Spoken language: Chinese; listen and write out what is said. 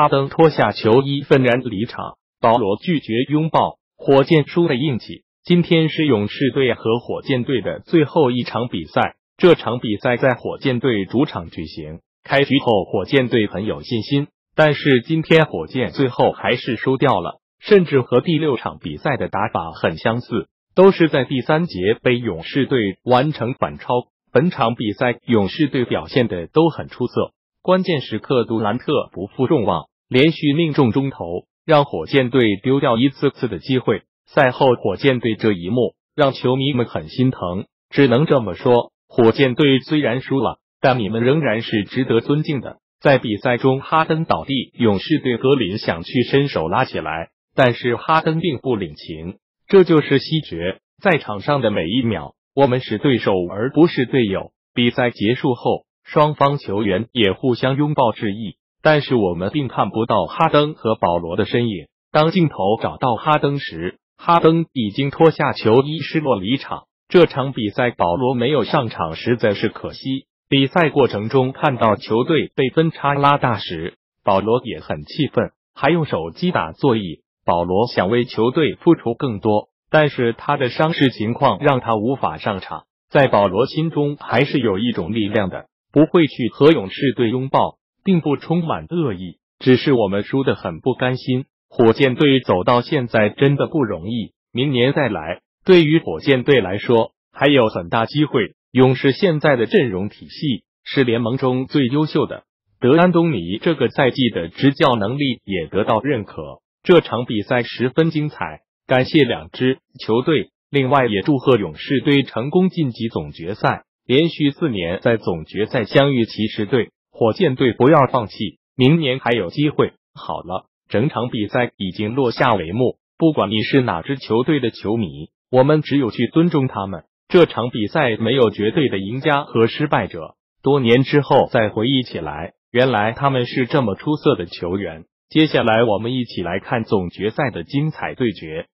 哈登脱下球衣愤然离场，保罗拒绝拥抱。火箭输的硬气。今天是勇士队和火箭队的最后一场比赛，这场比赛在火箭队主场举行。开局后，火箭队很有信心，但是今天火箭最后还是输掉了，甚至和第六场比赛的打法很相似，都是在第三节被勇士队完成反超。本场比赛，勇士队表现的都很出色，关键时刻杜兰特不负众望，连续命中中投，让火箭队丢掉一次次的机会。赛后，火箭队这一幕让球迷们很心疼，只能这么说：火箭队虽然输了，但你们仍然是值得尊敬的。在比赛中，哈登倒地，勇士队格林想去伸手拉起来，但是哈登并不领情。这就是西决，在场上的每一秒，我们是对手而不是队友。比赛结束后，双方球员也互相拥抱致意，但是我们并看不到哈登和保罗的身影。当镜头找到哈登时，哈登已经脱下球衣，失落离场。这场比赛保罗没有上场，实在是可惜。比赛过程中看到球队被分差拉大时，保罗也很气愤，还用手击打座椅。保罗想为球队付出更多，但是他的伤势情况让他无法上场。在保罗心中，还是有一种力量的，不会去和勇士队拥抱，并不充满恶意，只是我们输得很不甘心。火箭队走到现在真的不容易，明年再来，对于火箭队来说还有很大机会。勇士现在的阵容体系是联盟中最优秀的，德安东尼这个赛季的执教能力也得到认可。这场比赛十分精彩，感谢两支球队，另外也祝贺勇士队成功晋级总决赛，连续四年在总决赛相遇骑士队。火箭队不要放弃，明年还有机会。好了。整场比赛已经落下帷幕，不管你是哪支球队的球迷，我们只有去尊重他们。这场比赛没有绝对的赢家和失败者。多年之后再回忆起来，原来他们是这么出色的球员。接下来我们一起来看总决赛的精彩对决。